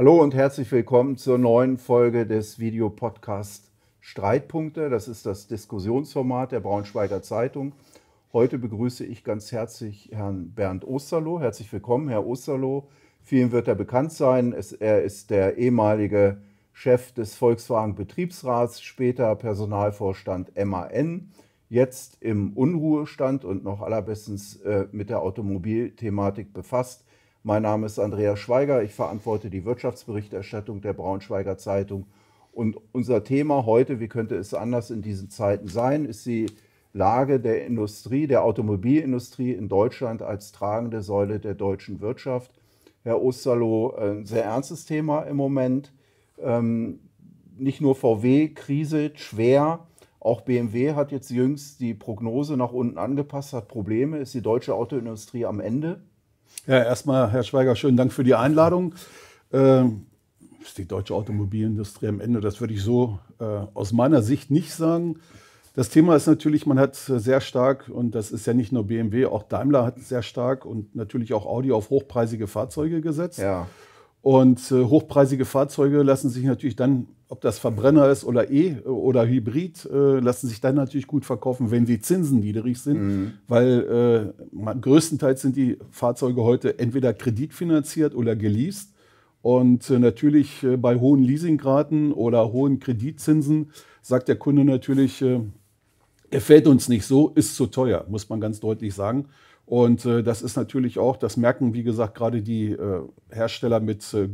Hallo und herzlich willkommen zur neuen Folge des Videopodcasts Streitpunkte. Das ist das Diskussionsformat der Braunschweiger Zeitung. Heute begrüße ich ganz herzlich Herrn Bernd Osterloh. Herzlich willkommen, Herr Osterloh. Vielen wird er bekannt sein. er ist der ehemalige Chef des Volkswagen Betriebsrats, später Personalvorstand MAN, jetzt im Unruhestand und noch allerbestens äh, mit der Automobilthematik befasst. Mein Name ist Andreas Schweiger, ich verantworte die Wirtschaftsberichterstattung der Braunschweiger Zeitung. Und unser Thema heute, wie könnte es anders in diesen Zeiten sein, ist die Lage der Industrie, der Automobilindustrie in Deutschland als tragende Säule der deutschen Wirtschaft. Herr Osterloh, ein sehr ernstes Thema im Moment. Ähm, nicht nur VW kriselt schwer, auch BMW hat jetzt jüngst die Prognose nach unten angepasst, hat Probleme. Ist die deutsche Autoindustrie am Ende? Ja, erstmal, Herr Schweiger, schönen Dank für die Einladung. Ähm, ist die deutsche Automobilindustrie am Ende? Das würde ich so äh, aus meiner Sicht nicht sagen. Das Thema ist natürlich, man hat sehr stark, und das ist ja nicht nur BMW, auch Daimler hat sehr stark und natürlich auch Audi auf hochpreisige Fahrzeuge gesetzt. Ja. Und äh, hochpreisige Fahrzeuge lassen sich natürlich dann, ob das Verbrenner ist oder E oder Hybrid, äh, lassen sich dann natürlich gut verkaufen, wenn die Zinsen niedrig sind, mhm. weil äh, größtenteils sind die Fahrzeuge heute entweder kreditfinanziert oder geleast. Und äh, natürlich äh, bei hohen Leasingraten oder hohen Kreditzinsen sagt der Kunde natürlich, äh, gefällt uns nicht so, ist zu teuer, muss man ganz deutlich sagen. Und äh, das ist natürlich auch, das merken, wie gesagt, gerade die äh, Hersteller mit äh,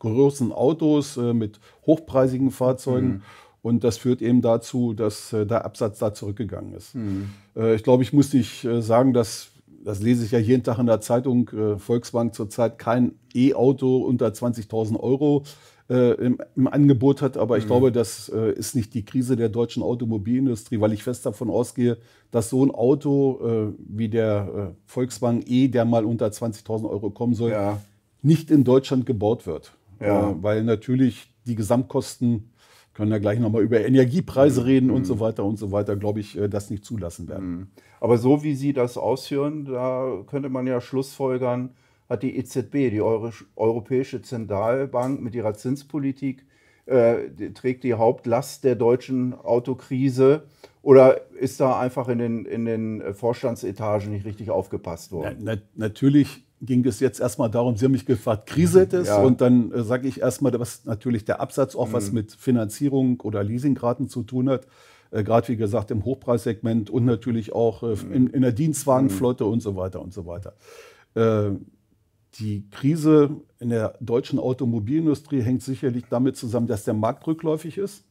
großen Autos, äh, mit hochpreisigen Fahrzeugen. Mhm. Und das führt eben dazu, dass äh, der Absatz da zurückgegangen ist. Mhm. Äh, ich glaube, ich muss nicht sagen, dass, das lese ich ja jeden Tag in der Zeitung, Volkswagen zurzeit kein E-Auto unter 20.000 Euro äh, im, im, Angebot hat. Aber ich mhm. glaube, das äh, ist nicht die Krise der deutschen Automobilindustrie, weil ich fest davon ausgehe, dass so ein Auto äh, wie der äh, Volkswagen E, der mal unter 20.000 Euro kommen soll, ja. nicht in Deutschland gebaut wird. Ja. Äh, weil natürlich die Gesamtkosten können ja gleich nochmal über Energiepreise mhm. reden und so mhm. weiter und so weiter, glaube ich, äh, das nicht zulassen werden. Mhm. Aber so wie Sie das ausführen, da könnte man ja schlussfolgern, hat die EZB, die Euro Europäische Zentralbank mit ihrer Zinspolitik, äh, die, trägt die Hauptlast der deutschen Autokrise oder ist da einfach in den, in den Vorstandsetagen nicht richtig aufgepasst worden? Na, na, natürlich ging es jetzt erstmal darum, Sie haben mich gefragt, kriselt es? Ja. Und dann äh, sage ich erstmal, was natürlich der Absatz auch mhm. was mit Finanzierung oder Leasingraten zu tun hat. Äh, Gerade wie gesagt im Hochpreissegment und natürlich auch äh, mhm. in, in, der Dienstwagenflotte mhm. und so weiter und so weiter. Die Krise in der deutschen Automobilindustrie hängt sicherlich damit zusammen, dass der Markt rückläufig ist,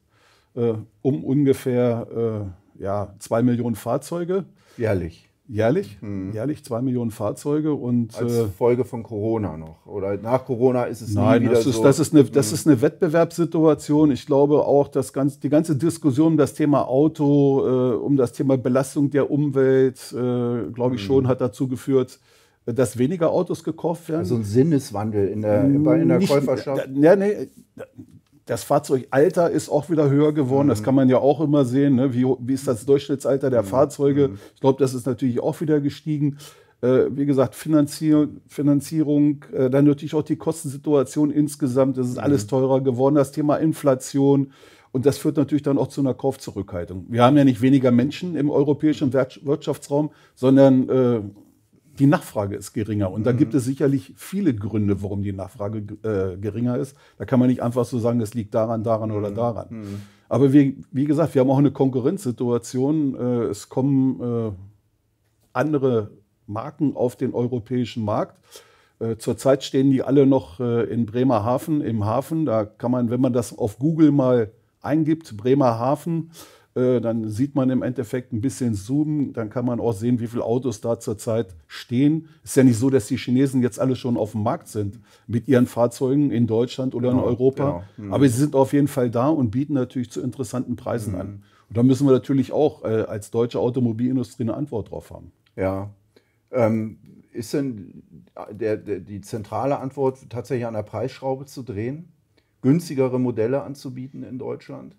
äh, um ungefähr äh, ja, zwei Millionen Fahrzeuge. Jährlich. Jährlich, mhm. jährlich zwei Millionen Fahrzeuge und als äh, Folge von Corona noch oder nach Corona ist es nein, nie wieder das ist, so. Das ist eine, das mhm. ist eine Wettbewerbssituation. Ich glaube auch, dass ganz, die ganze Diskussion um das Thema Auto, äh, um das Thema Belastung der Umwelt, äh, glaube ich mhm. schon, hat dazu geführt, dass weniger Autos gekauft werden. Also ein Sinneswandel in der, in der Nicht, Käuferschaft. Ja, nee, das Fahrzeugalter ist auch wieder höher geworden. Mhm. Das kann man ja auch immer sehen. Ne? Wie, wie ist das Durchschnittsalter der mhm. Fahrzeuge? Mhm. Ich glaube, das ist natürlich auch wieder gestiegen. Äh, wie gesagt, Finanzier Finanzierung, äh, dann natürlich auch die Kostensituation insgesamt. Das ist alles mhm. teurer geworden. Das Thema Inflation. Und das führt natürlich dann auch zu einer Kaufzurückhaltung. Wir haben ja nicht weniger Menschen im europäischen Wirtschaftsraum, sondern äh, die Nachfrage ist geringer. Und da mhm. gibt es sicherlich viele Gründe, warum die Nachfrage äh, geringer ist. Da kann man nicht einfach so sagen, es liegt daran, daran oder mhm. daran. Mhm. Aber wie, wie, gesagt, wir haben auch eine Konkurrenzsituation. Äh, es kommen äh, andere Marken auf den europäischen Markt. Äh, zurzeit stehen die alle noch äh, in Bremerhaven im Hafen. Da kann man, wenn man das auf Google mal eingibt, Bremerhaven, dann sieht man im Endeffekt ein bisschen zoomen, dann kann man auch sehen, wie viele Autos da zurzeit stehen. Ist ja nicht so, dass die Chinesen jetzt alle schon auf dem Markt sind mit ihren Fahrzeugen in Deutschland oder genau, in Europa. Genau. Mhm. Aber sie sind auf jeden Fall da und bieten natürlich zu interessanten Preisen mhm. an. Und da müssen wir natürlich auch äh, als deutsche Automobilindustrie eine Antwort drauf haben. Ja. Ähm, ist denn der, der, die zentrale Antwort tatsächlich an der Preisschraube zu drehen? Günstigere Modelle anzubieten in Deutschland?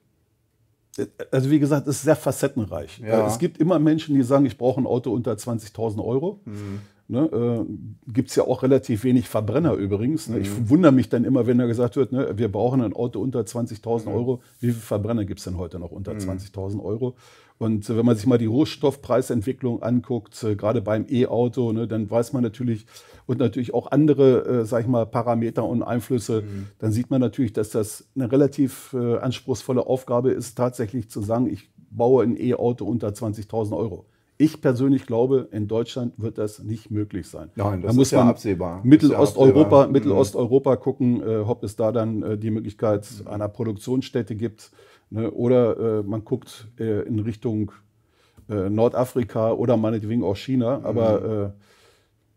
Also wie gesagt, es ist sehr facettenreich. Ja. Es gibt immer Menschen, die sagen, ich brauche ein Auto unter 20.000 Euro. Mhm. Ne, äh, Gibt es ja auch relativ wenig Verbrenner übrigens. Ne? Mhm. Ich wundere mich dann immer, wenn da gesagt wird, ne, wir brauchen ein Auto unter 20.000 mhm. Euro. Wie viele Verbrenner gibt es denn heute noch unter mhm. 20.000 Euro? Und äh, wenn man sich mal die Rohstoffpreisentwicklung anguckt, äh, gerade beim E-Auto, ne, dann weiß man natürlich, und natürlich auch andere, äh, sag ich mal, Parameter und Einflüsse, mhm. dann sieht man natürlich, dass das eine relativ äh, anspruchsvolle Aufgabe ist, tatsächlich zu sagen, ich baue ein E-Auto unter 20.000 Euro. Ich persönlich glaube, in Deutschland wird das nicht möglich sein. Nein, das da muss ist man ja absehbar. Mittelosteuropa, ja Mittelosteuropa gucken, äh, ob es da dann äh, die Möglichkeit einer Produktionsstätte gibt. Ne? Oder äh, man guckt äh, in Richtung äh, Nordafrika oder meinetwegen auch China. Aber mhm. Äh,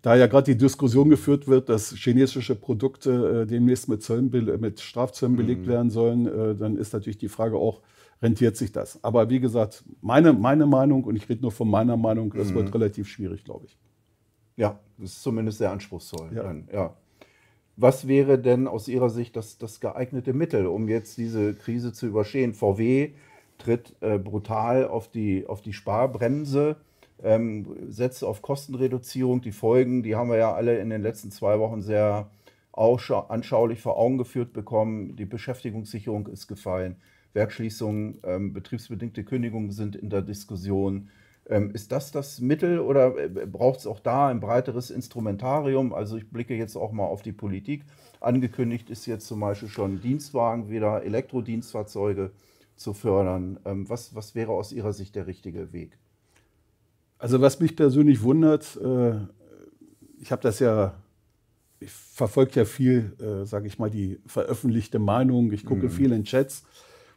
da ja gerade die Diskussion geführt wird, dass chinesische Produkte demnächst mit, Zöllen, mit Strafzöllen belegt mhm. werden sollen, dann ist natürlich die Frage auch, rentiert sich das. Aber wie gesagt, meine, meine Meinung, und ich rede nur von meiner Meinung, das mhm. wird relativ schwierig, glaube ich. Ja, das ist zumindest sehr anspruchsvoll. Ja. Dann, ja. Was wäre denn aus Ihrer Sicht das, das geeignete Mittel, um jetzt diese Krise zu überstehen? VW tritt äh, brutal auf die, auf die Sparbremse, ähm, setzt auf Kostenreduzierung. Die Folgen, die haben wir ja alle in den letzten zwei Wochen sehr anschaulich vor Augen geführt bekommen. Die Beschäftigungssicherung ist gefallen. Werkschließungen, ähm, betriebsbedingte Kündigungen sind in der Diskussion. Ähm, ist das das Mittel oder äh, braucht es auch da ein breiteres Instrumentarium? Also ich blicke jetzt auch mal auf die Politik. Angekündigt ist jetzt zum Beispiel schon Dienstwagen, wieder Elektrodienstfahrzeuge zu fördern. Ähm, was, was wäre aus Ihrer Sicht der richtige Weg? Also was mich persönlich wundert, äh, ich habe das ja ich verfolge ja viel, äh, sage ich mal, die veröffentlichte Meinung. Ich gucke mhm. viel in Chats.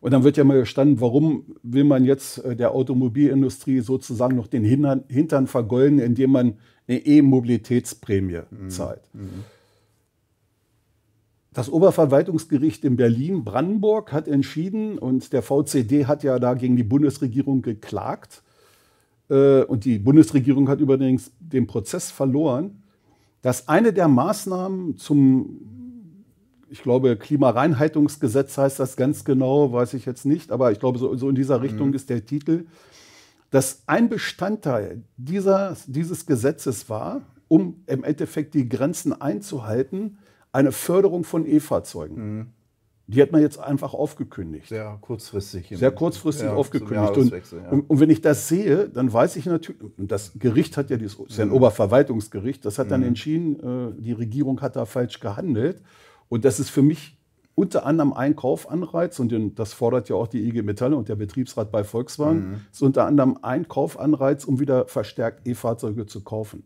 Und dann wird ja mal gestanden, warum will man jetzt äh, der Automobilindustrie sozusagen noch den Hintern vergolden, indem man eine E-Mobilitätsprämie mhm. zahlt. Mhm. Das Oberverwaltungsgericht in Berlin-Brandenburg hat entschieden und der VCD hat ja da gegen die Bundesregierung geklagt. Äh, und die Bundesregierung hat übrigens den Prozess verloren, dass eine der Maßnahmen zum ich glaube, Klimareinhaltungsgesetz heißt das ganz genau, weiß ich jetzt nicht, aber ich glaube, so, so in dieser. Richtung mhm. ist der Titel, dass ein Bestandteil dieser, dieses Gesetzes war, um im Endeffekt die Grenzen einzuhalten, eine Förderung von E-Fahrzeugen. Mhm. Die hat man jetzt einfach aufgekündigt. Sehr kurzfristig. Sehr kurzfristig ja, aufgekündigt. Und, ja. und, und, wenn ich das sehe, dann weiß ich natürlich, und das Gericht hat ja, das ist ja ein mhm. Oberverwaltungsgericht, das hat dann mhm. entschieden, äh, die Regierung hat da falsch gehandelt. Und das ist für mich unter anderem ein Kaufanreiz, und das fordert ja auch die IG Metalle und der Betriebsrat bei Volkswagen, mhm. ist unter anderem ein Kaufanreiz, um wieder verstärkt E-Fahrzeuge zu kaufen.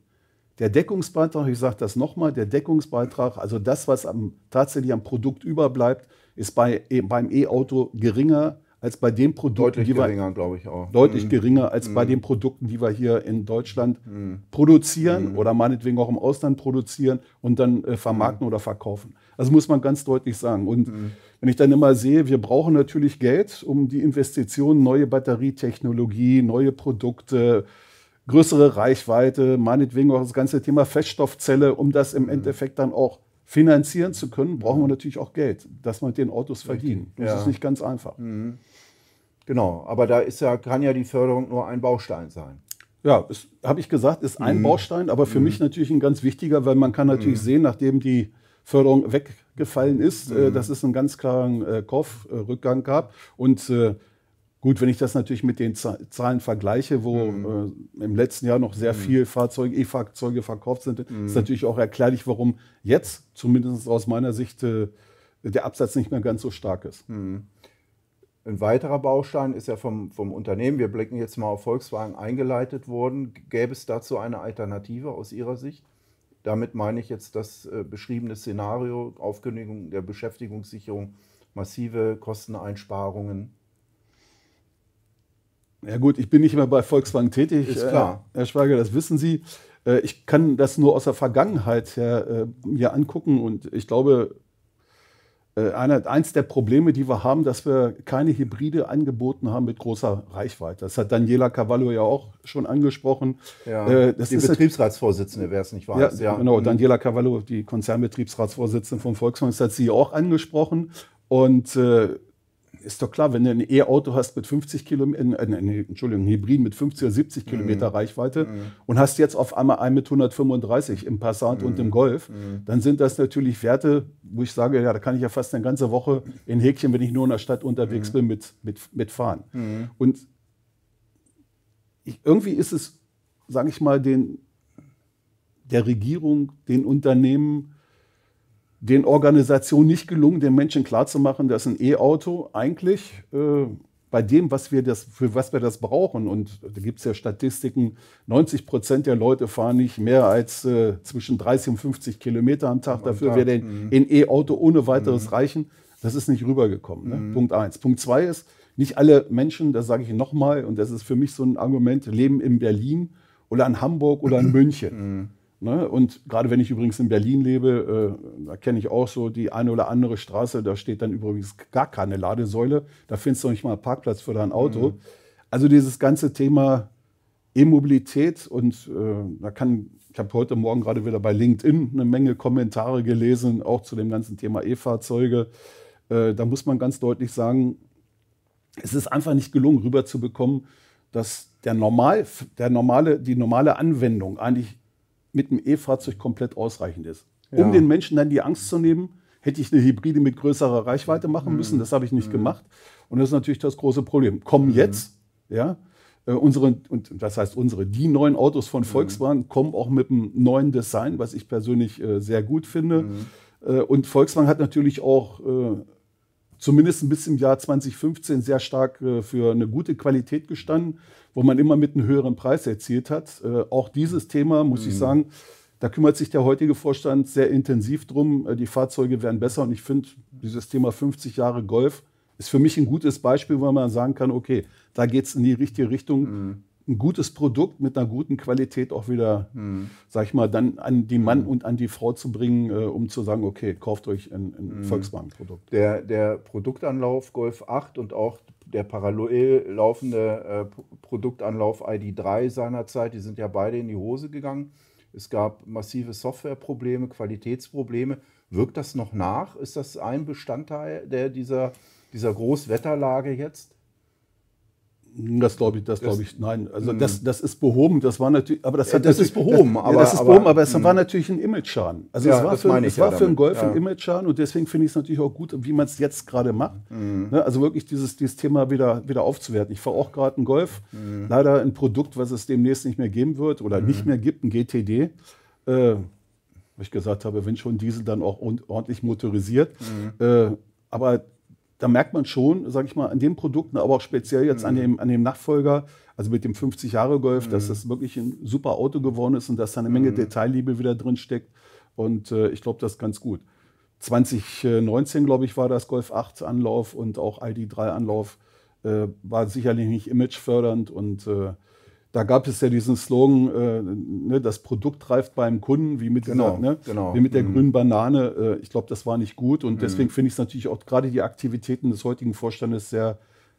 Der Deckungsbeitrag, ich sage das nochmal, der Deckungsbeitrag, also das, was am, tatsächlich am Produkt überbleibt, ist bei, beim E-Auto geringer als bei den Produkten, deutlich die wir, geringer, glaube ich auch. Deutlich mhm. geringer als mhm. bei den Produkten, die wir hier in Deutschland mhm. produzieren mhm. oder meinetwegen auch im Ausland produzieren und dann äh, vermarkten mhm. oder verkaufen. Das muss man ganz deutlich sagen. Und mhm. wenn ich dann immer sehe, wir brauchen natürlich Geld, um die Investitionen, neue Batterietechnologie, neue Produkte, größere Reichweite, meinetwegen auch das ganze Thema Feststoffzelle, um das im Endeffekt dann auch finanzieren zu können, brauchen wir natürlich auch Geld, dass mit den Autos verdienen. Das ja. ist nicht ganz einfach. Mhm. Genau, aber da ist ja, kann ja die Förderung nur ein Baustein sein. Ja, habe ich gesagt, ist ein mhm. Baustein, aber für mhm. mich natürlich ein ganz wichtiger, weil man kann natürlich mhm. sehen, nachdem die Förderung weggefallen ist, äh, dass es einen ganz klaren äh, Kaufrückgang gab. Und äh, Gut, wenn ich das natürlich mit den Zahlen vergleiche, wo mhm. äh, im letzten Jahr noch sehr mhm. viel Fahrzeuge, E-Fahrzeuge verkauft sind, mhm. ist natürlich auch erklärlich, warum jetzt, zumindest aus meiner Sicht, äh, der Absatz nicht mehr ganz so stark ist. Ein weiterer Baustein ist ja vom, vom Unternehmen, wir blicken jetzt mal auf Volkswagen, eingeleitet worden. Gäbe es dazu eine Alternative aus Ihrer Sicht? Damit meine ich jetzt das äh, beschriebene Szenario, Aufkündigung der Beschäftigungssicherung, massive Kosteneinsparungen ja gut, ich bin nicht mehr bei Volkswagen tätig. Ist klar. Äh, Herr Schweiger, das wissen Sie. Äh, ich kann das nur aus der Vergangenheit her äh, mir angucken und ich glaube, eine, eins der Probleme, die wir haben, dass wir keine Hybride angeboten haben mit großer Reichweite. Das hat Daniela Cavallo ja auch schon angesprochen. Ja, das die ist Betriebsratsvorsitzende, wer es nicht weiß. Ja, ja, genau. Mhm. Daniela Cavallo, die Konzernbetriebsratsvorsitzende von Volkswagen, das hat sie auch angesprochen. Und ist doch klar, wenn du ein E-Auto hast mit 50 Kilometern, äh, äh, Entschuldigung, ein Hybrid mit 50 oder 70 mhm. Kilometer Reichweite mhm. und hast jetzt auf einmal einen mit 135 im Passat mhm. und im Golf, mhm. dann sind das natürlich Werte, wo ich sage, ja, da kann ich ja fast eine ganze Woche in Häkchen, wenn ich nur in der Stadt unterwegs mhm. bin, mit, mit, mit fahren. Mhm. Und ich, irgendwie ist es, sage ich mal, den, der Regierung, den Unternehmen, den Organisationen nicht gelungen, den Menschen klarzumachen, dass ein E-Auto eigentlich äh, bei dem, was wir das, für was wir das brauchen, und da gibt es ja Statistiken, 90 Prozent der Leute fahren nicht mehr als äh, zwischen 30 und 50 Kilometer am Tag. Dafür wäre ein mhm. E-Auto ohne weiteres mhm. reichen. Das ist nicht rübergekommen. Ne? Mhm. Punkt eins. Punkt zwei ist, nicht alle Menschen, das sage ich nochmal, und das ist für mich so ein Argument, leben in Berlin oder in Hamburg oder in München. Mhm. Ne? Und gerade wenn ich übrigens in Berlin lebe, äh, da kenne ich auch so die eine oder andere Straße, da steht dann übrigens gar keine Ladesäule. Da findest du nicht mal einen Parkplatz für dein Auto. Mhm. Also dieses ganze Thema E-Mobilität und äh, da kann, ich habe heute Morgen gerade wieder bei LinkedIn eine Menge Kommentare gelesen, auch zu dem ganzen Thema E-Fahrzeuge. Äh, da muss man ganz deutlich sagen, es ist einfach nicht gelungen, rüberzubekommen, dass der normal, der normale, die normale Anwendung eigentlich mit dem E-Fahrzeug komplett ausreichend ist. Ja. Um den Menschen dann die Angst zu nehmen, hätte ich eine Hybride mit größerer Reichweite machen mhm. müssen. Das habe ich nicht mhm. gemacht. Und das ist natürlich das große Problem. Kommen mhm. jetzt, ja, äh, unsere, und das heißt unsere, die neuen Autos von mhm. Volkswagen kommen auch mit einem neuen Design, was ich persönlich äh, sehr gut finde. Mhm. Äh, und Volkswagen hat natürlich auch äh, zumindest bis im Jahr 2015 sehr stark äh, für eine gute Qualität gestanden, wo man immer mit einem höheren Preis erzielt hat. Äh, auch dieses Thema, muss mhm. ich sagen, da kümmert sich der heutige Vorstand sehr intensiv drum. Äh, die Fahrzeuge werden besser und ich finde, dieses Thema 50 Jahre Golf ist für mich ein gutes Beispiel, wo man sagen kann, okay, da geht es in die richtige Richtung. Mhm ein gutes Produkt mit einer guten Qualität auch wieder, mhm. sag ich mal, dann an die Mann mhm. und an die Frau zu bringen, äh, um zu sagen, okay, kauft euch ein, ein mhm. Volkswagen-Produkt. Der, der Produktanlauf Golf 8 und auch der parallel laufende äh, Produktanlauf ID3 seinerzeit, die sind ja beide in die Hose gegangen. Es gab massive Softwareprobleme, Qualitätsprobleme. Wirkt das noch nach? Ist das ein Bestandteil der, dieser, dieser Großwetterlage jetzt? Das glaube ich, das glaube ich, nein. Also das, das ist behoben, das war natürlich, aber das hat das ist behoben, das, aber, ja, das ist behoben, aber es war natürlich ein Image-Schaden. Also ja, es war, für, es war für einen Golf ja. ein Image-Schaden und deswegen finde ich es natürlich auch gut, wie man es jetzt gerade macht. Mhm. Ne, also wirklich dieses, dieses Thema wieder, wieder aufzuwerten. Ich fahre auch gerade einen Golf, mhm. leider ein Produkt, was es demnächst nicht mehr geben wird oder mhm. nicht mehr gibt, ein GTD. Äh, wo ich gesagt habe, wenn schon Diesel, dann auch ordentlich motorisiert. Äh, aber da merkt man schon, sage ich mal, an den Produkten, aber auch speziell jetzt mhm. an, dem, an dem Nachfolger, also mit dem 50 Jahre Golf, mhm. dass das wirklich ein super Auto geworden ist und dass da eine Menge mhm. Detailliebe wieder drin steckt. Und äh, ich glaube, das ist ganz gut. 2019, glaube ich, war das Golf 8 Anlauf und auch ID 3 Anlauf. Äh, war sicherlich nicht imagefördernd und äh, da gab es ja diesen Slogan, äh, ne, das Produkt reift beim Kunden, wie mit, genau, dieser, ne, genau. wie mit der mhm. grünen Banane. Äh, ich glaube, das war nicht gut. Und mhm. deswegen finde ich es natürlich auch gerade die Aktivitäten des heutigen Vorstandes sehr,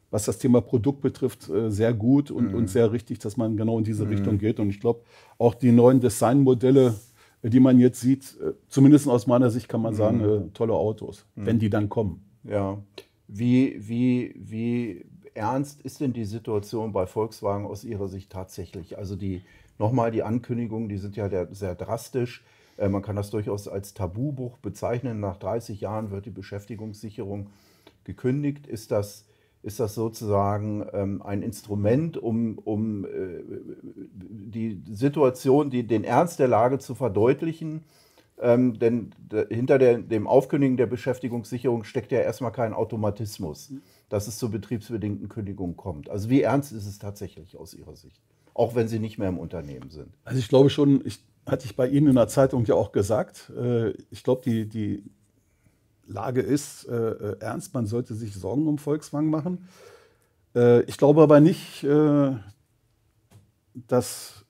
was das Thema Produkt betrifft, äh, sehr gut und, mhm. und sehr richtig, dass man genau in diese mhm. Richtung geht. Und ich glaube, auch die neuen Designmodelle, äh, die man jetzt sieht, äh, zumindest aus meiner Sicht kann man mhm. sagen, äh, tolle Autos, wenn die dann kommen. Ja. Wie, wie, wie ernst ist denn die Situation bei Volkswagen aus Ihrer Sicht tatsächlich? Also die nochmal die Ankündigungen, die sind ja sehr drastisch. Äh, man kann das durchaus als Tabubuch bezeichnen. Nach 30 Jahren wird die Beschäftigungssicherung gekündigt. Ist das, ist das sozusagen ähm, ein Instrument, um, um äh, die Situation, die, den Ernst der Lage zu verdeutlichen? Ähm, denn hinter der, dem Aufkündigen der Beschäftigungssicherung steckt ja erstmal kein Automatismus dass es zur betriebsbedingten Kündigung kommt. Also wie ernst ist es tatsächlich aus Ihrer Sicht? Auch wenn Sie nicht mehr im Unternehmen sind. Also ich glaube schon, ich, hatte ich bei Ihnen in der Zeitung ja auch gesagt, äh, ich glaube, die, die Lage ist äh, äh, ernst, man sollte sich Sorgen um Volkswagen machen. Äh, ich glaube aber nicht, äh, dass,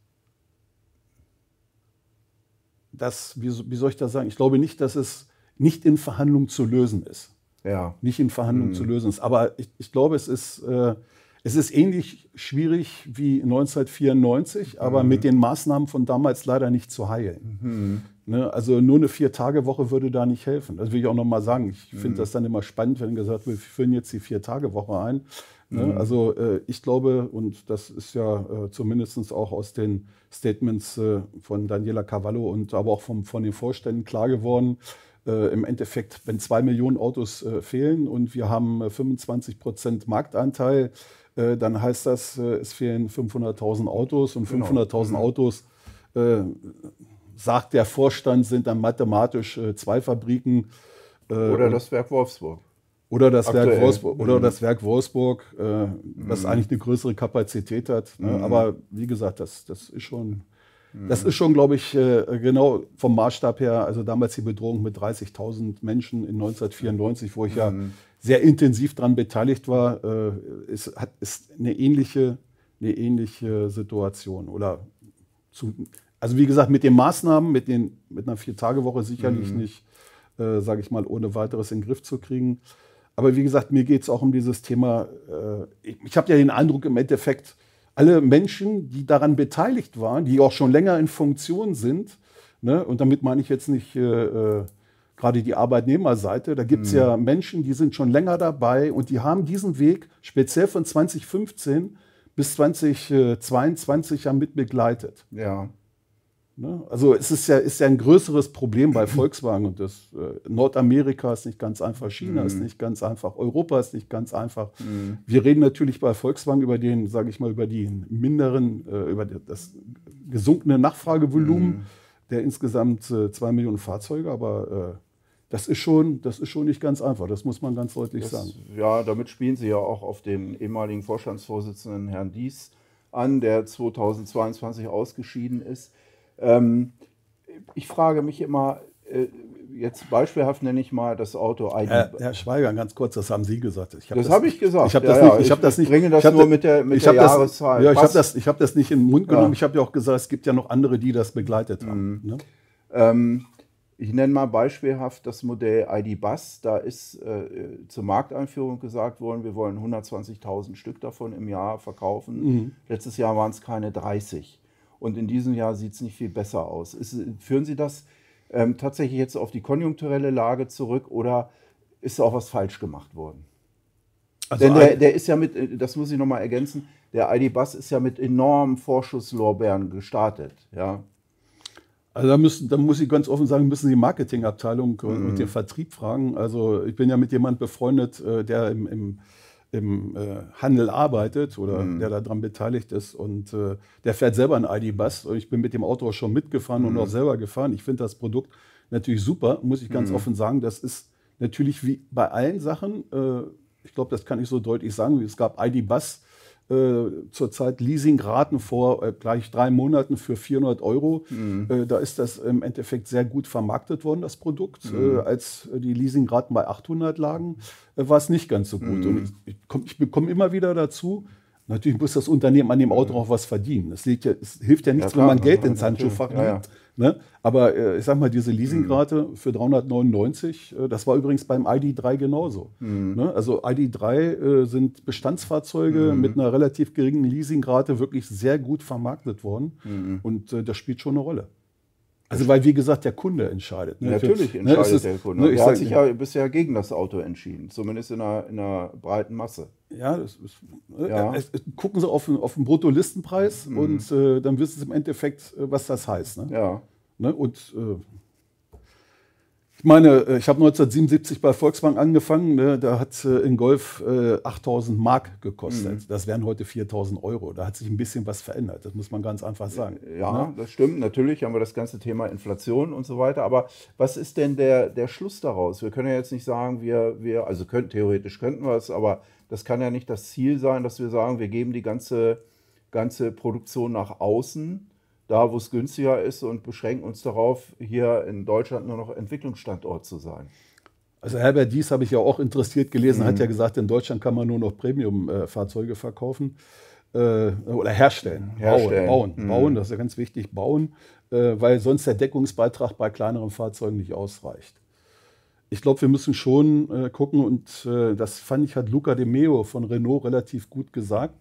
dass wie, wie soll ich das sagen, ich glaube nicht, dass es nicht in Verhandlungen zu lösen ist ja. nicht in Verhandlungen mhm. zu lösen ist. Aber ich, ich glaube, es ist, äh, es ist ähnlich schwierig wie 1994, aber mhm. mit den Maßnahmen von damals leider nicht zu heilen. Mhm. Ne? Also nur eine Vier-Tage-Woche würde da nicht helfen. Das will ich auch nochmal sagen. Ich finde mhm. das dann immer spannend, wenn gesagt wird, wir führen jetzt die Vier-Tage-Woche ein. Ne? Mhm. Also äh, ich glaube, und das ist ja äh, zumindest auch aus den Statements äh, von Daniela Cavallo und aber auch vom, von den Vorständen klar geworden, äh, im Endeffekt, wenn zwei Millionen Autos äh, fehlen und wir haben 25 äh, Prozent Marktanteil, dann heißt das, es fehlen 500.000 Autos und 500.000 genau. Mhm. Autos sagt der Vorstand, sind dann mathematisch äh, zwei Fabriken. Äh, oder das Werk Wolfsburg. Oder das Werk Wolfsburg, oder mhm. das Werk Wolfsburg, äh, was mhm. eigentlich eine größere Kapazität hat. Ne? Mhm. Aber wie gesagt, das, das ist schon, das ist schon, glaube ich, äh, genau vom Maßstab her, also damals die Bedrohung mit 30.000 Menschen in 1994, wo ich ja mhm. sehr intensiv daran beteiligt war, äh, ist, hat, ist eine ähnliche, eine ähnliche Situation. Oder zu, also wie gesagt, mit den Maßnahmen, mit, den, mit einer Vier-Tage-Woche sicherlich mhm. nicht, äh, sage ich mal, ohne weiteres in den Griff zu kriegen. Aber wie gesagt, mir geht es auch um dieses Thema, äh, ich, habe ja den Eindruck im Endeffekt, alle Menschen, die daran beteiligt waren, die auch schon länger in Funktion sind, ne, und damit meine ich jetzt nicht äh, äh gerade die Arbeitnehmerseite, da gibt es mhm. ja Menschen, die sind schon länger dabei und die haben diesen Weg speziell von 2015 bis 2022 ja mit begleitet. Ja. Ne? Also es ist ja, ist ja ein größeres Problem bei Volkswagen und das äh, Nordamerika ist nicht ganz einfach, China mhm. ist nicht ganz einfach, Europa ist nicht ganz einfach. Mhm. Wir reden natürlich bei Volkswagen über den, sage ich mal, über den minderen, äh, über das gesunkene Nachfragevolumen mhm. der insgesamt äh, zwei Millionen Fahrzeuge, aber äh, das ist, schon, das ist schon nicht ganz einfach, das muss man ganz deutlich das, sagen. Ja, damit spielen Sie ja auch auf den ehemaligen Vorstandsvorsitzenden Herrn Dies an, der 2022 ausgeschieden ist. Ähm, ich frage mich immer, äh, jetzt beispielhaft nenne ich mal das Auto ID. Herr, Herr Schweiger, ganz kurz, das haben Sie gesagt. Hab das, das habe ich gesagt. Ich habe das, ja, nicht, ich hab das nicht. bringe das nur mit der, mit der Jahreszahl. ja, ich habe das, hab das nicht in den Mund genommen. Ja. Ich habe ja auch gesagt, es gibt ja noch andere, die das begleitet haben. Mhm. Ne? Ähm, ich nenne mal beispielhaft das Modell ID Bus. Da ist äh, zur Markteinführung gesagt worden, wir wollen 120.000 Stück davon im Jahr verkaufen. Mhm. Letztes Jahr waren es keine 30. Und in diesem Jahr sieht es nicht viel besser aus. Ist, führen Sie das ähm, tatsächlich jetzt auf die konjunkturelle Lage zurück oder ist auch was falsch gemacht worden? Also Denn der, der, ist ja mit, das muss ich nochmal ergänzen, der ID-Bus ist ja mit enormen Vorschusslorbeeren gestartet. Ja. Also da, müssen, da muss ich ganz offen sagen, müssen Sie die Marketingabteilung mhm. und den Vertrieb fragen. Also ich bin ja mit jemandem befreundet, äh, der im, im im äh, Handel arbeitet oder mhm. der daran beteiligt ist und äh, der fährt selber einen ID-Bus und ich bin mit dem Auto auch schon mitgefahren mhm. und auch selber gefahren. Ich finde das Produkt natürlich super, muss ich ganz mhm. offen sagen. Das ist natürlich wie bei allen Sachen, äh, ich glaube, das kann ich so deutlich sagen, es gab ID-Bus äh, zurzeit Leasingraten vor äh, gleich drei Monaten für 400 Euro. Mhm. Äh, da ist das im Endeffekt sehr gut vermarktet worden, das Produkt. Mhm. Äh, als die Leasingraten bei 800 lagen, äh, war es nicht ganz so gut. Mhm. Und ich, ich, komm, ich bekomme immer wieder dazu, Natürlich muss das Unternehmen an dem Auto auch was verdienen. Es, ja, es hilft ja nichts, ja, wenn man Geld ins Handschuhfach legt. Ne? Aber äh, ich sag mal, diese Leasingrate mhm. für 399, äh, das war übrigens beim ID3 genauso. Mhm. Ne? Also ID3 äh, sind Bestandsfahrzeuge mhm. mit einer relativ geringen Leasingrate wirklich sehr gut vermarktet worden. Mhm. Und äh, das spielt schon eine Rolle. Also weil, wie gesagt, der Kunde entscheidet. Ne? Natürlich ne, entscheidet ne, ist, der Kunde. Ne, er hat sich ja bisher gegen das Auto entschieden, zumindest in einer, in einer breiten Masse. Ja, das ist, ne, ja. Äh, gucken Sie auf, auf den Bruttolistenpreis mhm. und äh, dann wissen Sie im Endeffekt, äh, was das heißt. Ne? Ja. Ne? Und äh, ich meine, äh, ich habe 1977 bei Volkswagen angefangen. Ne? Da hat äh, in Golf äh, 8000 Mark gekostet. Mhm. Das wären heute 4000 Euro. Da hat sich ein bisschen was verändert. Das muss man ganz einfach sagen. Ja, ne? das stimmt. Natürlich haben wir das ganze Thema Inflation und so weiter. Aber was ist denn der, der Schluss daraus? Wir können ja jetzt nicht sagen, wir, wir also können, theoretisch könnten wir es, aber das kann ja nicht das Ziel sein, dass wir sagen, wir geben die ganze, ganze Produktion nach außen da, wo es günstiger ist und beschränken uns darauf, hier in Deutschland nur noch Entwicklungsstandort zu sein. Also Herbert Dies habe ich ja auch interessiert gelesen, mhm. hat ja gesagt, in Deutschland kann man nur noch Premium-Fahrzeuge verkaufen äh, oder herstellen. herstellen. Bauen, bauen, mhm. bauen, das ist ja ganz wichtig, bauen, äh, weil sonst der Deckungsbeitrag bei kleineren Fahrzeugen nicht ausreicht. Ich glaube, wir müssen schon äh, gucken und äh, das fand ich, hat Luca de Meo von Renault relativ gut gesagt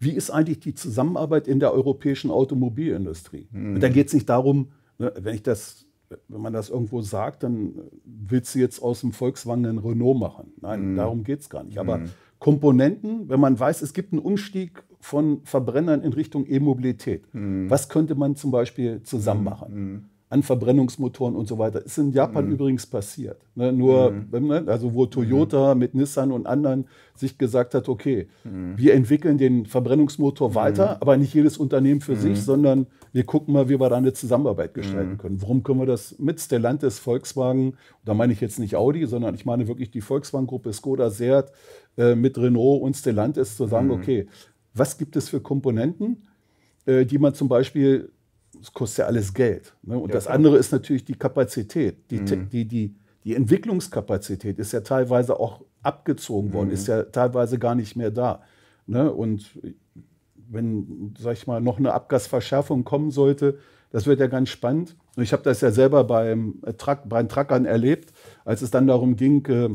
wie ist eigentlich die Zusammenarbeit in der europäischen Automobilindustrie? Mhm. Und da geht es nicht darum, ne, wenn ich das wenn man das irgendwo sagt, dann willst du jetzt aus dem Volkswagen einen Renault machen. Nein, mhm. darum geht es gar nicht. Aber mhm. Komponenten, wenn man weiß, es gibt einen Umstieg von Verbrennern in Richtung E-Mobilität. Mhm. Was könnte man zum Beispiel zusammen machen? An Verbrennungsmotoren und so weiter. Ist in Japan mhm. übrigens passiert. Ne, nur, mhm. Ne, also wo Toyota mhm. mit Nissan und anderen sich gesagt hat, okay, mhm. wir entwickeln den Verbrennungsmotor weiter, mhm. aber nicht jedes Unternehmen für sich, mhm. sondern wir gucken mal, wie wir da eine Zusammenarbeit gestalten können. Warum können wir das mit Stellantis, Volkswagen, da meine ich jetzt nicht Audi, sondern ich meine wirklich die Volkswagen-Gruppe Skoda, Seat, äh, mit Renault und Stellantis zu sagen, okay, was gibt es für Komponenten, äh, die man zum Beispiel das kostet ja alles Geld. Ne? Und ja, das andere ist natürlich die Kapazität. Die, mhm. die, die, die Entwicklungskapazität ist ja teilweise auch abgezogen worden, mhm. ist ja teilweise gar nicht mehr da. Ne? Und wenn, sag ich mal, noch eine Abgasverschärfung kommen sollte, das wird ja ganz spannend. Und ich habe das ja selber beim Truck, bei den Truckern erlebt, als es dann darum ging, äh,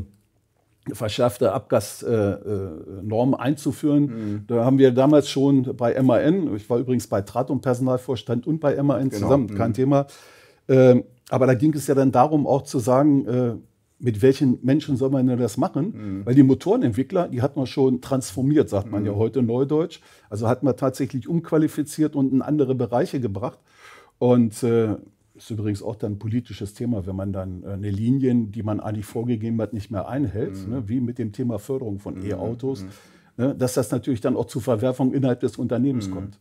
verschärfte Abgasnormen äh, einzuführen. Mhm. Da haben wir damals schon bei MAN, ich war übrigens bei Tratum Personalvorstand und bei MAN genau. zusammen, kein mhm. Thema. Ähm, aber da ging es ja dann darum, auch zu sagen, äh, mit welchen Menschen soll man denn das machen? Mhm. Weil die Motorenentwickler, die hat man schon transformiert, sagt man mhm. ja heute neudeutsch. Also hat man tatsächlich umqualifiziert und in andere Bereiche gebracht. Und äh, ist übrigens auch dann ein politisches Thema, wenn man dann äh, eine Linie, die man eigentlich vorgegeben hat, nicht mehr einhält, mhm. ne, wie mit dem Thema Förderung von mhm. E-Autos, mhm. ne, dass das natürlich dann auch zu Verwerfung innerhalb des Unternehmens mhm. kommt.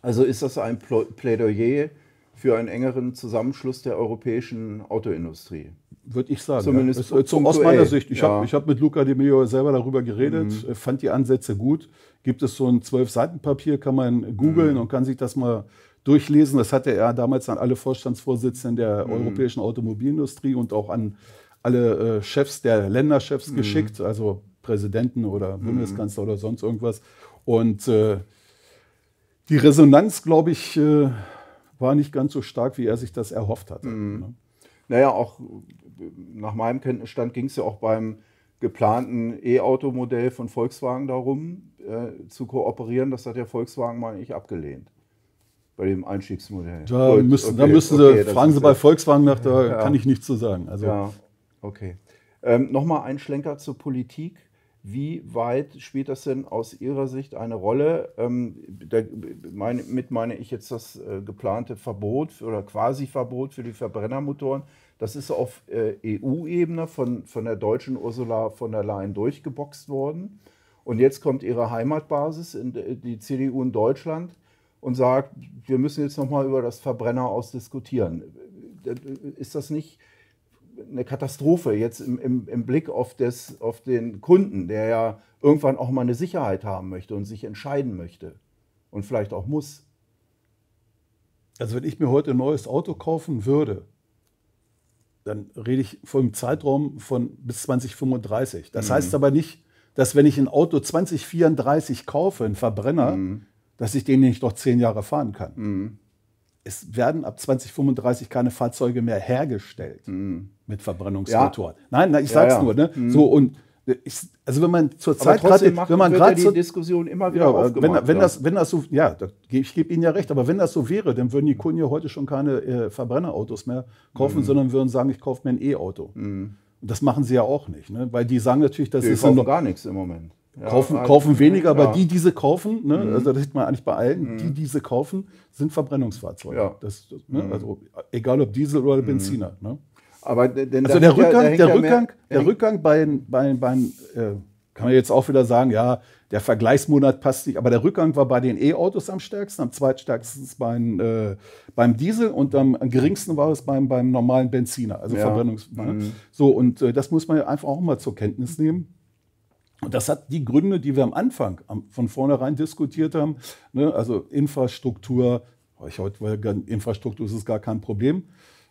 Also ist das ein Plädoyer für einen engeren Zusammenschluss der europäischen Autoindustrie? Würde ich sagen. Zumindest ja. Zum, aus meiner Sicht. Ich ja. habe hab mit Luca Di Meo selber darüber geredet, mhm. fand die Ansätze gut. Gibt es so ein zwölf Seiten Papier, kann man googeln mhm. und kann sich das mal durchlesen. Das hatte er damals an alle Vorstandsvorsitzenden der mhm. europäischen Automobilindustrie und auch an alle äh, Chefs der Länderchefs mhm. geschickt, also Präsidenten oder mhm. Bundeskanzler oder sonst irgendwas. Und äh, die Resonanz, glaube ich, äh, war nicht ganz so stark, wie er sich das erhofft hatte. Mhm. Ne? Naja, auch nach meinem Kenntnisstand ging es ja auch beim geplanten E-Auto-Modell von Volkswagen darum, zu kooperieren. Das hat der Volkswagen mal nicht abgelehnt bei dem Einstiegsmodell. Da Gut, müssen, okay, da müssen Sie, okay, fragen Sie bei Volkswagen nach, da ja. kann ich nichts zu sagen. Also, ja, okay. Ähm, Nochmal ein Schlenker zur Politik. Wie weit spielt das denn aus Ihrer Sicht eine Rolle? Ähm, da meine, mit meine ich jetzt das äh, geplante Verbot oder Quasi-Verbot für die Verbrennermotoren. Das ist auf äh, EU-Ebene von, von der deutschen Ursula von der Leyen durchgeboxt worden. Und jetzt kommt ihre Heimatbasis, in, die CDU in Deutschland und sagt, wir müssen jetzt nochmal über das Verbrenner ausdiskutieren. Ist das nicht eine Katastrophe jetzt im, im, im Blick auf, des, auf den Kunden, der ja irgendwann auch mal eine Sicherheit haben möchte und sich entscheiden möchte und vielleicht auch muss? Also wenn ich mir heute ein neues Auto kaufen würde, dann rede ich von einem Zeitraum von bis 2035. Das mhm. heißt aber nicht, dass wenn ich ein Auto 2034 kaufe, ein Verbrenner, mhm dass ich den nicht noch zehn Jahre fahren kann. Mhm. Es werden ab 2035 keine Fahrzeuge mehr hergestellt mhm. mit Verbrennungsmotoren. Ja. Nein, nein, ich sag's ja, ja. nur. Ne? Mhm. So und ich, also wenn man zur Zeit gerade, wenn man gerade die Diskussion immer wieder ja, aufgemacht, wenn, wenn das, wenn das so, ja, ich gebe Ihnen ja recht, aber wenn das so wäre, dann würden die Kunden ja heute schon keine äh, Verbrennerautos mehr kaufen, mhm. sondern würden sagen, ich kaufe mir ein E-Auto. Mhm. Und das machen sie ja auch nicht, ne? weil die sagen natürlich, das die ist kaufen gar nichts im Moment. Ja, kaufen, also, kaufen weniger, aber ja. die, diese kaufen, ne, mhm. also das sieht man eigentlich bei allen, mhm. die diese kaufen, sind Verbrennungsfahrzeuge. Ja. Das, ne, mhm. Also egal ob Diesel oder mhm. Benziner. Ne? Aber denn also der Rückgang, der, Rückgang, der Rückgang bei, bei, bei äh, kann man jetzt auch wieder sagen, ja, der Vergleichsmonat passt nicht, aber der Rückgang war bei den E-Autos am stärksten, am zweitstärksten beim, äh, beim Diesel und am geringsten war es beim, beim normalen Benziner, also. Verbrennungs. Ne? Mhm. So, und äh, das muss man einfach auch mal zur Kenntnis nehmen. Und das hat die Gründe, die wir am Anfang von vornherein diskutiert haben. Ne? Also Infrastruktur, oh, ich heute, weil Infrastruktur ist gar kein Problem.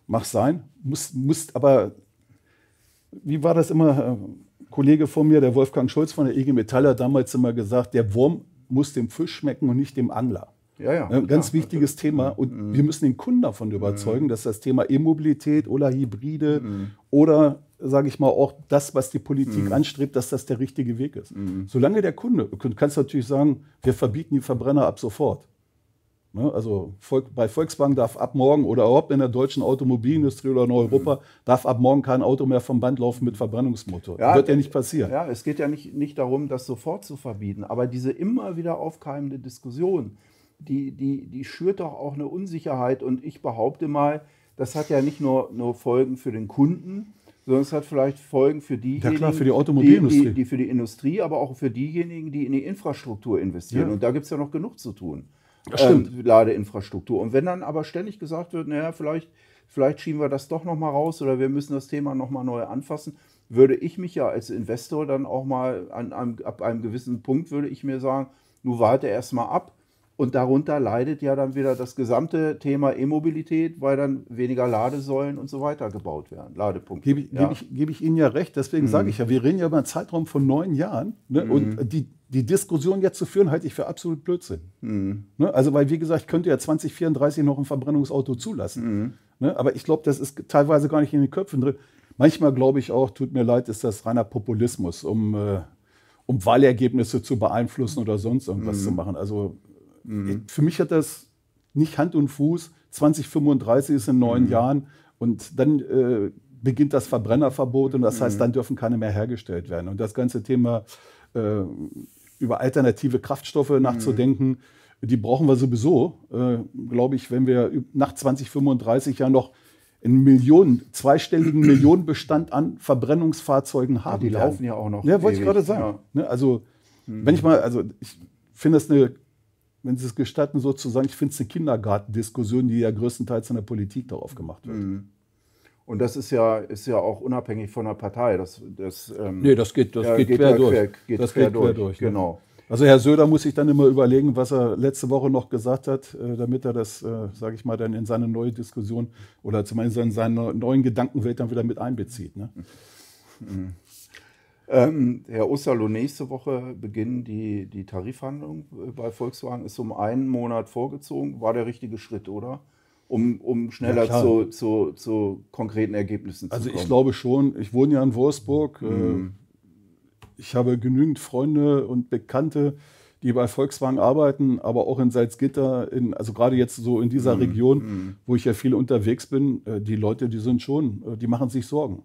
Mach sein. Muss, muss aber, wie war das immer? Ein Kollege von mir, der Wolfgang Scholz von der EG Metall, hat damals immer gesagt, der Wurm muss dem Fisch schmecken und nicht dem Angler. Ja, ja. Ein ganz klar, wichtiges natürlich. Thema. Und mhm. wir müssen den Kunden davon überzeugen, mhm. dass das Thema E-Mobilität oder Hybride mhm. oder sage ich mal, auch das, was die Politik mhm. anstrebt, dass das der richtige Weg ist. Mhm. Solange der Kunde, du kannst natürlich sagen, wir verbieten die Verbrenner ab sofort. Ne? Also bei Volkswagen darf ab morgen oder überhaupt in der deutschen Automobilindustrie oder in Europa mhm. darf ab morgen kein Auto mehr vom Band laufen mit Verbrennungsmotor. Ja, Wird ja nicht passieren. Ja, es geht ja nicht, nicht darum, das sofort zu verbieten, aber diese immer wieder aufkeimende Diskussion, die, die, die schürt doch auch eine Unsicherheit und ich behaupte mal, das hat ja nicht nur, nur Folgen für den Kunden, sondern es hat vielleicht Folgen für diejenigen, ja klar, für die Automobilindustrie. Die, die, die, für die Industrie, aber auch für diejenigen, die in die Infrastruktur investieren. Ja. Und da gibt es ja noch genug zu tun. Ähm, Ladeinfrastruktur. Und wenn dann aber ständig gesagt wird, naja, vielleicht, vielleicht schieben wir das doch nochmal raus oder wir müssen das Thema nochmal neu anfassen, würde ich mich ja als Investor dann auch mal an einem, ab einem gewissen Punkt würde ich mir sagen, nun warte erstmal ab, und darunter leidet ja dann wieder das gesamte Thema E-Mobilität, weil dann weniger Ladesäulen und so weiter gebaut werden, Ladepunkte. Gebe ich, ja. gebe ich, gebe ich Ihnen ja recht, deswegen mhm. sage ich ja, wir reden ja über einen Zeitraum von neun Jahren. Ne? Mhm. Und die, die Diskussion jetzt zu führen, halte ich für absolut Blödsinn. Mhm. Ne? Also, weil, wie gesagt, ich könnte ja 2034 noch ein Verbrennungsauto zulassen. Mhm. Ne? Aber ich glaube, das ist teilweise gar nicht in den Köpfen drin. Manchmal glaube ich auch, tut mir leid, ist das reiner Populismus, um, äh, um Wahlergebnisse zu beeinflussen oder sonst irgendwas mhm. zu machen. Also Mhm. Für mich hat das nicht Hand und Fuß. 2035 ist in neun mhm. Jahren und dann äh, beginnt das Verbrennerverbot und das heißt, mhm. dann dürfen keine mehr hergestellt werden. Und das ganze Thema äh, über alternative Kraftstoffe mhm. nachzudenken, die brauchen wir sowieso, äh, glaube ich, wenn wir nach 2035 ja noch einen Millionen, zweistelligen Millionenbestand an Verbrennungsfahrzeugen haben. Ja, die laufen ja auch noch. Ja, wollte ich gerade sagen. Ja. Ne, also, mhm. wenn ich mal, also ich finde das eine wenn Sie es gestatten, sozusagen, ich finde es eine Kindergartendiskussion, die ja größtenteils in der Politik darauf gemacht wird. Mhm. Und das ist ja, ist ja auch unabhängig von der Partei. Das, das, ähm, nee, das geht, das ja, geht, geht quer, durch. Quer, geht das quer geht durch. quer durch. Ne? Genau. Also Herr Söder muss sich dann immer überlegen, was er letzte Woche noch gesagt hat, äh, damit er das, äh, sage ich mal, dann in seine neue Diskussion oder zumindest in seine neuen Gedankenwelt dann wieder mit einbezieht. Ne? Mhm. Ähm, Herr Osterloh, nächste Woche beginnen die, die Tarifverhandlungen bei Volkswagen. Ist um einen Monat vorgezogen. War der richtige Schritt, oder? Um, um schneller ja, zu, zu, zu, konkreten Ergebnissen also zu kommen. Also ich glaube schon. Ich wohne ja in Wolfsburg. Mhm. Ich habe genügend Freunde und Bekannte, die bei Volkswagen arbeiten, aber auch in Salzgitter, in, also gerade jetzt so in dieser mhm. Region, mhm. wo ich ja viel unterwegs bin. Äh, die Leute, die sind schon, äh, die machen sich Sorgen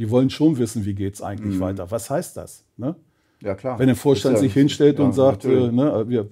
die wollen schon wissen, wie geht es eigentlich mhm. weiter. Was heißt das? Ne? Ja, klar. Wenn der Vorstand ja, sich hinstellt ja, und sagt, äh, ne, wir,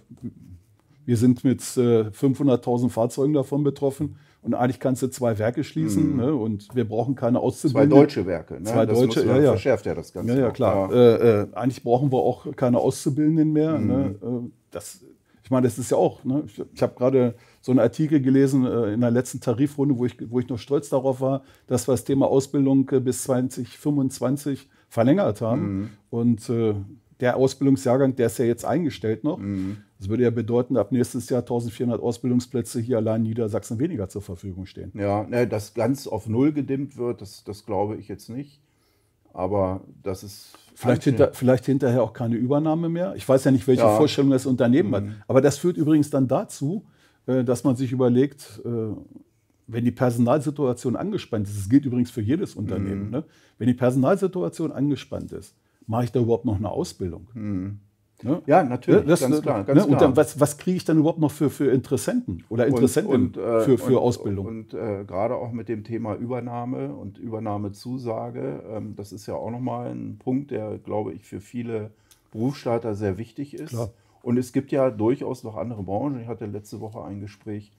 wir sind mit äh, 500.000 Fahrzeugen davon betroffen und eigentlich kannst du zwei Werke schließen mhm. ne, und wir brauchen keine Auszubildenden. Zwei deutsche Werke. Ne? Zwei das deutsche, ja, ja. verschärft ja das Ganze. Ja, ja, klar. Äh, äh, eigentlich brauchen wir auch keine Auszubildenden mehr. Mhm. Ne? Äh, das, ich meine, das ist ja auch, ne? ich, ich habe gerade so einen Artikel gelesen äh, in der letzten Tarifrunde, wo ich, wo ich noch stolz darauf war, dass wir das Thema Ausbildung äh, bis 2025 verlängert haben. Mhm. Und äh, der Ausbildungsjahrgang, der ist ja jetzt eingestellt noch. Mhm. Das würde ja bedeuten, ab nächstes Jahr 1400 Ausbildungsplätze hier allein in Niedersachsen weniger zur Verfügung stehen. Ja, ne, dass ganz auf Null gedimmt wird, das, das glaube ich jetzt nicht. Aber das ist. Vielleicht, hinter, vielleicht hinterher auch keine Übernahme mehr. Ich weiß ja nicht, welche ja. Vorstellung das Unternehmen mhm. hat. Aber das führt übrigens dann dazu, äh, dass man sich überlegt, äh, wenn die Personalsituation angespannt ist, das gilt übrigens für jedes Unternehmen, mhm. ne? wenn die Personalsituation angespannt ist, mache ich da überhaupt noch eine Ausbildung? Mhm. Ne? Ja, natürlich, das, ganz klar. Ganz ne? Und dann, was, was kriege ich dann überhaupt noch für, für Interessenten oder Interessenten und, und, äh, für, für und, Ausbildung? Und äh, gerade auch mit dem Thema Übernahme und Übernahmezusage, ähm, das ist ja auch nochmal ein Punkt, der, glaube ich, für viele Berufsstarter sehr wichtig ist. Klar. Und es gibt ja durchaus noch andere Branchen. Ich hatte letzte Woche ein Gespräch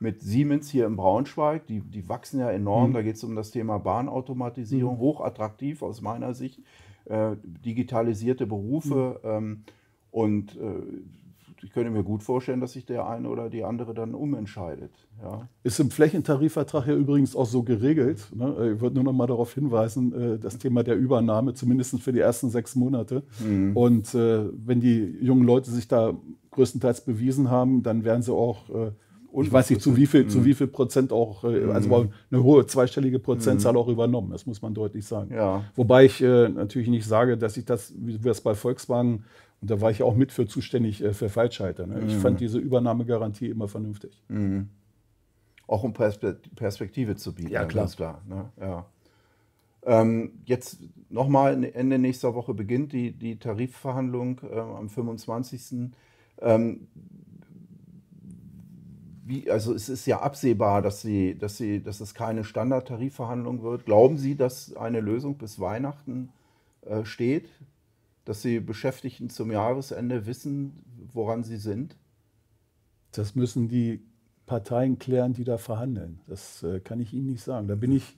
mit Siemens hier in Braunschweig. Die, die wachsen ja enorm. Mhm. Da geht es um das Thema Bahnautomatisierung, mhm. hochattraktiv aus meiner Sicht. Äh, digitalisierte Berufe. Mhm. Ähm, und äh, ich könnte mir gut vorstellen, dass sich der eine oder die andere dann umentscheidet. Ja. Ist im Flächentarifvertrag ja übrigens auch so geregelt. Ne? Ich würde nur noch mal darauf hinweisen, äh, das Thema der Übernahme, zumindest für die ersten sechs Monate. Mhm. Und äh, wenn die jungen Leute sich da größtenteils bewiesen haben, dann werden sie auch äh, ich weiß nicht, zu wie viel, mhm. zu wie viel Prozent auch, mhm. also eine hohe zweistellige Prozentzahl mhm. auch übernommen, das muss man deutlich sagen. Ja. Wobei ich äh, natürlich nicht sage, dass ich das, wie wir es bei Volkswagen und da war ich auch mit für zuständig äh, für Falschhalter. Ne? Ich mhm. fand diese Übernahmegarantie immer vernünftig. Mhm. Auch um Perspektive zu bieten. Ja, klar. klar ne? ja. Ähm, jetzt nochmal Ende nächster Woche beginnt die, die Tarifverhandlung äh, am 25. Ähm, wie, also es ist ja absehbar, dass, Sie, dass, Sie, dass es keine Standardtarifverhandlung wird. Glauben Sie, dass eine Lösung bis Weihnachten äh, steht? Dass die Beschäftigten zum Jahresende wissen, woran sie sind? Das müssen die Parteien klären, die da verhandeln. Das äh, kann ich Ihnen nicht sagen. Da bin ich,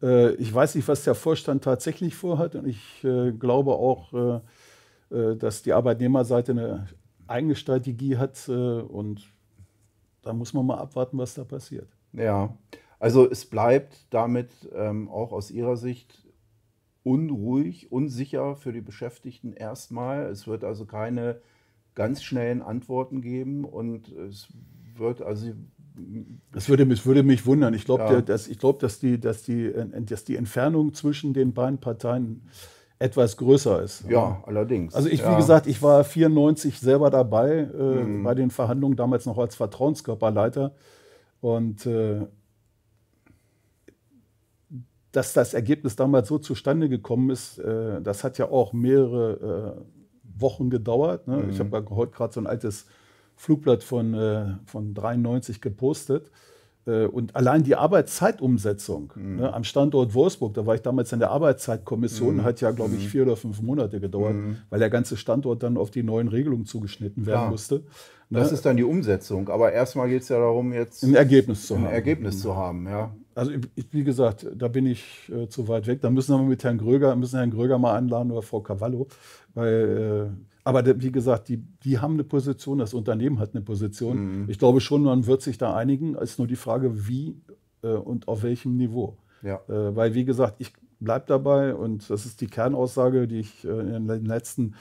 äh, ich weiß nicht, was der Vorstand tatsächlich vorhat und ich äh, glaube auch, äh, äh, dass die Arbeitnehmerseite eine eigene Strategie hat und da muss man mal abwarten, was da passiert. Ja, also es bleibt damit ähm, auch aus Ihrer Sicht unruhig, unsicher für die Beschäftigten erstmal. Es wird also keine ganz schnellen Antworten geben und es wird also das würde mich, würde mich wundern. Ich glaube, ja. dass, glaub, dass, die, dass, die, dass die Entfernung zwischen den beiden Parteien etwas größer ist. Ja, allerdings. Also ich, ja. wie gesagt, ich war 94 selber dabei äh, mhm. bei den Verhandlungen, damals noch als Vertrauenskörperleiter. Und äh, dass das Ergebnis damals so zustande gekommen ist, äh, das hat ja auch mehrere äh, Wochen gedauert. Ne? Mhm. Ich habe heute gerade so ein altes Flugblatt von, äh, von 93 gepostet. Äh, und allein die Arbeitszeitumsetzung mhm. ne, am Standort Wolfsburg, da war ich damals in der Arbeitszeitkommission, mhm. hat ja, glaube ich, mhm. vier oder fünf Monate gedauert, mhm. weil der ganze Standort dann auf die neuen Regelungen zugeschnitten werden ja. musste. Das ne? ist dann die Umsetzung. Aber erstmal geht es ja darum, jetzt ein Ergebnis zu ein haben. Ergebnis zu haben, ja. Also wie gesagt, da bin ich äh, zu weit weg. Da müssen wir mit Herrn Gröger, müssen Herrn Gröger mal anladen oder Frau Cavallo, weil äh, aber wie gesagt, die, die haben eine Position, das Unternehmen hat eine Position. Mhm. Ich glaube schon, man wird sich da einigen. Es ist nur die Frage, wie äh, und auf welchem Niveau. Ja. Äh, weil, wie gesagt, ich bleibe dabei und das ist die Kernaussage, die ich äh, in den letzten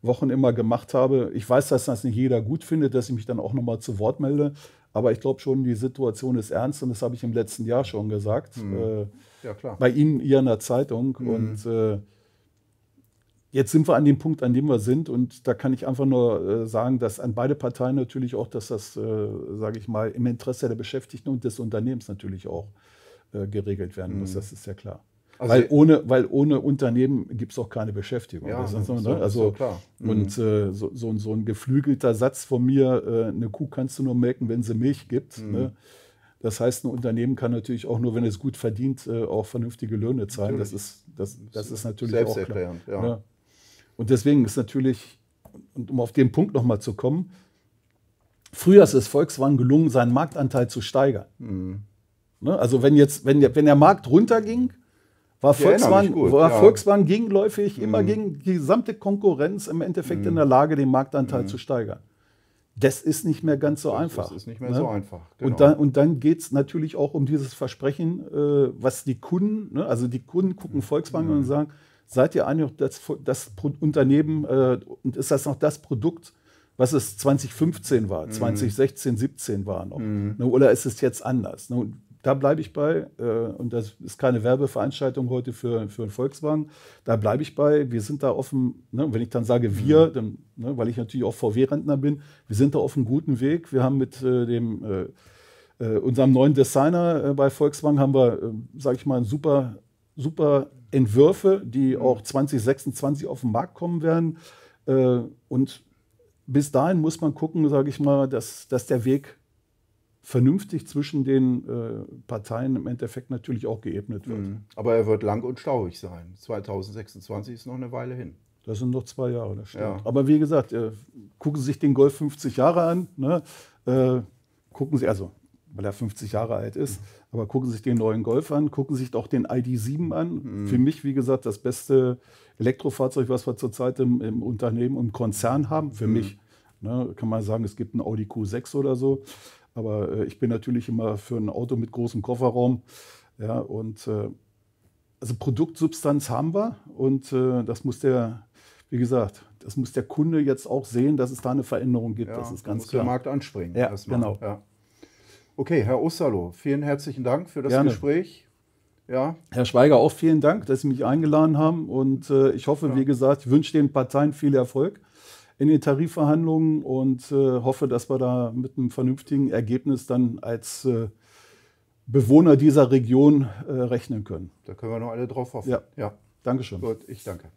Wochen immer gemacht habe. Ich weiß, dass das nicht jeder gut findet, dass ich mich dann auch nochmal zu Wort melde. Aber ich glaube schon, die Situation ist ernst und das habe ich im letzten Jahr schon gesagt. Mhm. Äh, ja, klar. Bei Ihnen, ihr in der Zeitung. Mhm. Und äh, Jetzt sind wir an dem Punkt, an dem wir sind. Und da kann ich einfach nur äh, sagen, dass an beide Parteien natürlich auch, dass das, äh, sage ich mal, im Interesse der Beschäftigten und des Unternehmens natürlich auch äh, geregelt werden muss. Mhm. Das ist ja klar. Also weil, ohne, weil ohne Unternehmen gibt es auch keine Beschäftigung. Ja, so, ne? also, klar. Mhm. Und äh, so, so, so, ein geflügelter Satz von mir, äh, eine Kuh kannst du nur melken, wenn sie Milch gibt. Mhm. Ne? Das heißt, ein Unternehmen kann natürlich auch nur, wenn es gut verdient, äh, auch vernünftige Löhne zahlen. Das ist, das, das ist natürlich auch klar. Ja. Ne? Und deswegen ist natürlich, und um auf den Punkt nochmal zu kommen, früher ist es Volkswagen gelungen, seinen Marktanteil zu steigern. Mhm. Ne? Also wenn jetzt, wenn der, wenn der Markt runterging, war Volkswagen, gut, war ja. Volkswagen gegenläufig mhm. immer gegen die gesamte Konkurrenz im Endeffekt mhm. in der Lage, den Marktanteil mhm. zu steigern. Das ist nicht mehr ganz so das einfach. Das ist nicht mehr ne? so einfach. Genau. Und dann, und dann geht es natürlich auch um dieses Versprechen, äh, was die Kunden, ne? also die Kunden gucken mhm. Volkswagen und sagen, seid ihr eigentlich das, das Unternehmen äh, und ist das noch das Produkt, was es 2015 war, mhm. 2016, 17 war noch? Mhm. Ne, oder ist es jetzt anders? Ne, da bleibe ich bei, äh, und das ist keine Werbeveranstaltung heute für, für einen Volkswagen, da bleibe ich bei, wir sind da offen, ne, wenn ich dann sage wir, mhm. dann, ne, weil ich natürlich auch VW-Rentner bin, wir sind da auf einem guten Weg. Wir haben mit äh, dem, äh, äh unserem neuen Designer äh, bei Volkswagen, haben wir, äh, sage ich mal, super, super Entwürfe, die mhm. auch 2026 auf den Markt kommen werden. Äh, und bis dahin muss man gucken, sage ich mal, dass, dass der Weg vernünftig zwischen den äh, Parteien im Endeffekt natürlich auch geebnet wird. Mhm. Aber er wird lang und stauig sein. 2026 ist noch eine Weile hin. Das sind noch zwei Jahre, das stimmt. Ja. Aber wie gesagt, äh, gucken Sie sich den Golf 50 Jahre an. Ne? Äh, gucken Sie, also weil er 50 Jahre alt ist. Aber gucken Sie sich den neuen Golf an, gucken Sie sich auch den ID7 an. Mhm. Für mich, wie gesagt, das beste Elektrofahrzeug, was wir zurzeit im, im Unternehmen, im Konzern haben. Für mhm. mich ne, kann man sagen, es gibt einen Audi Q6 oder so. Aber äh, ich bin natürlich immer für ein Auto mit großem Kofferraum. Ja, und äh, also Produktsubstanz haben wir und äh, das muss der, wie gesagt, das muss der Kunde jetzt auch sehen, dass es da eine Veränderung gibt. Ja, das ist ganz muss klar. der Markt anspringen. Ja, genau. Ja. Okay, Herr Osterloh, vielen herzlichen Dank für das Gerne. Gespräch. Ja. Herr Schweiger, auch vielen Dank, dass Sie mich eingeladen haben. Und äh, ich hoffe, wie gesagt, ich wünsche den Parteien viel Erfolg in den Tarifverhandlungen und äh, hoffe, dass wir da mit einem vernünftigen Ergebnis dann als äh, Bewohner dieser Region äh, rechnen können. Da können wir noch alle drauf hoffen. Ja, ja. Dankeschön. Gut, ich danke.